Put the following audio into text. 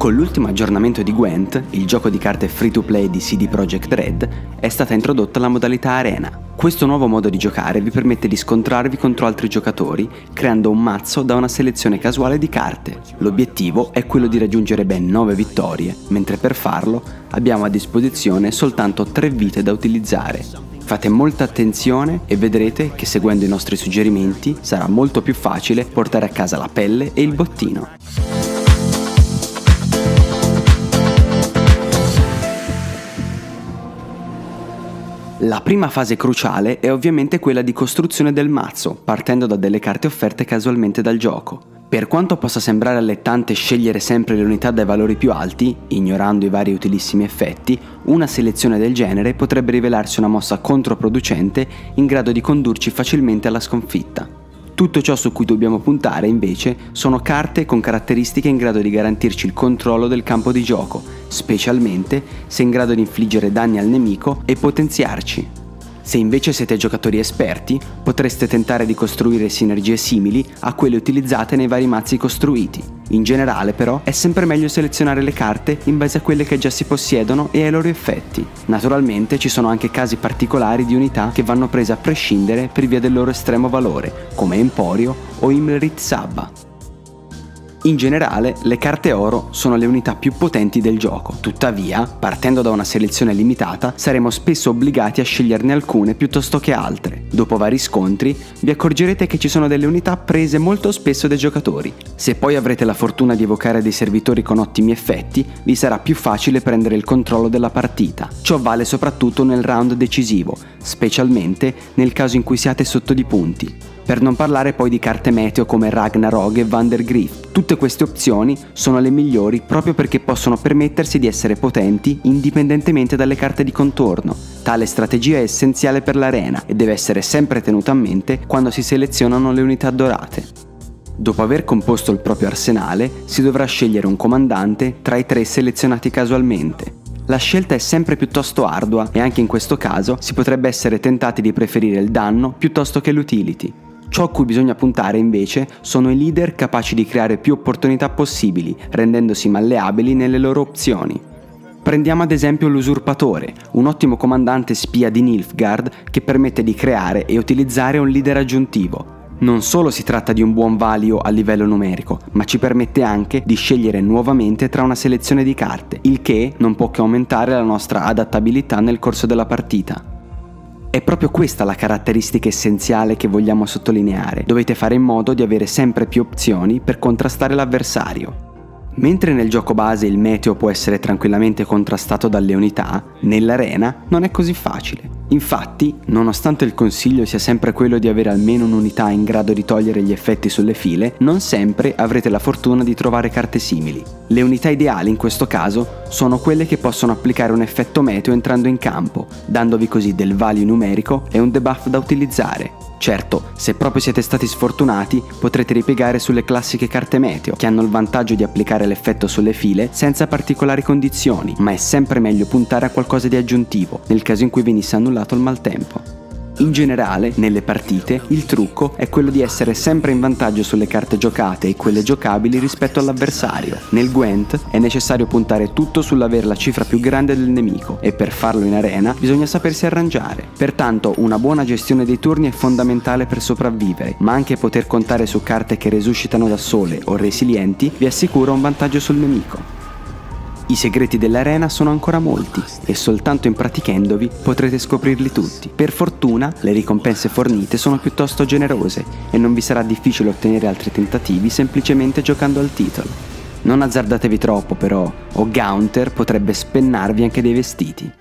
Con l'ultimo aggiornamento di Gwent, il gioco di carte free to play di CD Projekt Red, è stata introdotta la modalità Arena. Questo nuovo modo di giocare vi permette di scontrarvi contro altri giocatori creando un mazzo da una selezione casuale di carte. L'obiettivo è quello di raggiungere ben 9 vittorie, mentre per farlo abbiamo a disposizione soltanto 3 vite da utilizzare. Fate molta attenzione e vedrete che seguendo i nostri suggerimenti sarà molto più facile portare a casa la pelle e il bottino. La prima fase cruciale è ovviamente quella di costruzione del mazzo, partendo da delle carte offerte casualmente dal gioco. Per quanto possa sembrare allettante scegliere sempre le unità dai valori più alti, ignorando i vari utilissimi effetti, una selezione del genere potrebbe rivelarsi una mossa controproducente in grado di condurci facilmente alla sconfitta. Tutto ciò su cui dobbiamo puntare invece sono carte con caratteristiche in grado di garantirci il controllo del campo di gioco, specialmente se in grado di infliggere danni al nemico e potenziarci. Se invece siete giocatori esperti, potreste tentare di costruire sinergie simili a quelle utilizzate nei vari mazzi costruiti. In generale però è sempre meglio selezionare le carte in base a quelle che già si possiedono e ai loro effetti. Naturalmente ci sono anche casi particolari di unità che vanno prese a prescindere per via del loro estremo valore, come Emporio o Imrit Sabba. In generale, le carte oro sono le unità più potenti del gioco, tuttavia, partendo da una selezione limitata, saremo spesso obbligati a sceglierne alcune piuttosto che altre. Dopo vari scontri, vi accorgerete che ci sono delle unità prese molto spesso dai giocatori. Se poi avrete la fortuna di evocare dei servitori con ottimi effetti, vi sarà più facile prendere il controllo della partita. Ciò vale soprattutto nel round decisivo, specialmente nel caso in cui siate sotto di punti. Per non parlare poi di carte meteo come Ragnarok e Vandergriff. Tutte queste opzioni sono le migliori proprio perché possono permettersi di essere potenti indipendentemente dalle carte di contorno. Tale strategia è essenziale per l'arena e deve essere sempre tenuta a mente quando si selezionano le unità dorate. Dopo aver composto il proprio arsenale, si dovrà scegliere un comandante tra i tre selezionati casualmente. La scelta è sempre piuttosto ardua e anche in questo caso si potrebbe essere tentati di preferire il danno piuttosto che l'utility. Ciò a cui bisogna puntare invece sono i leader capaci di creare più opportunità possibili, rendendosi malleabili nelle loro opzioni. Prendiamo ad esempio l'usurpatore, un ottimo comandante spia di Nilfgaard che permette di creare e utilizzare un leader aggiuntivo. Non solo si tratta di un buon valio a livello numerico, ma ci permette anche di scegliere nuovamente tra una selezione di carte, il che non può che aumentare la nostra adattabilità nel corso della partita. È proprio questa la caratteristica essenziale che vogliamo sottolineare. Dovete fare in modo di avere sempre più opzioni per contrastare l'avversario. Mentre nel gioco base il meteo può essere tranquillamente contrastato dalle unità, nell'arena non è così facile. Infatti, nonostante il consiglio sia sempre quello di avere almeno un'unità in grado di togliere gli effetti sulle file, non sempre avrete la fortuna di trovare carte simili. Le unità ideali in questo caso sono quelle che possono applicare un effetto meteo entrando in campo, dandovi così del value numerico e un debuff da utilizzare. Certo, se proprio siete stati sfortunati, potrete ripiegare sulle classiche carte meteo, che hanno il vantaggio di applicare l'effetto sulle file senza particolari condizioni, ma è sempre meglio puntare a qualcosa di aggiuntivo, nel caso in cui venisse annullato il maltempo. In generale, nelle partite, il trucco è quello di essere sempre in vantaggio sulle carte giocate e quelle giocabili rispetto all'avversario. Nel Gwent è necessario puntare tutto sull'avere la cifra più grande del nemico e per farlo in arena bisogna sapersi arrangiare. Pertanto una buona gestione dei turni è fondamentale per sopravvivere, ma anche poter contare su carte che resuscitano da sole o resilienti vi assicura un vantaggio sul nemico. I segreti dell'arena sono ancora molti e soltanto impratichendovi potrete scoprirli tutti. Per fortuna le ricompense fornite sono piuttosto generose e non vi sarà difficile ottenere altri tentativi semplicemente giocando al titolo. Non azzardatevi troppo però, o Gaunter potrebbe spennarvi anche dei vestiti.